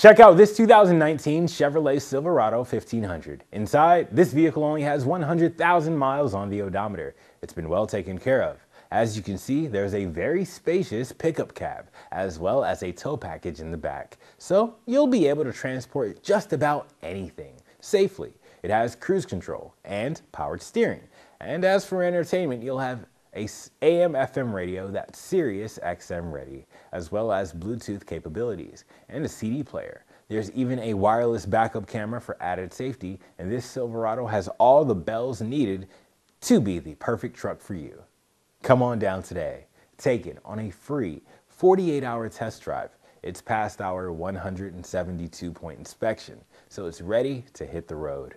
Check out this 2019 Chevrolet Silverado 1500. Inside, this vehicle only has 100,000 miles on the odometer. It's been well taken care of. As you can see, there's a very spacious pickup cab, as well as a tow package in the back. So you'll be able to transport just about anything safely. It has cruise control and powered steering. And as for entertainment, you'll have a AM FM radio that's Sirius XM ready, as well as Bluetooth capabilities and a CD player. There's even a wireless backup camera for added safety, and this Silverado has all the bells needed to be the perfect truck for you. Come on down today. Take it on a free 48 hour test drive. It's passed our 172 point inspection, so it's ready to hit the road.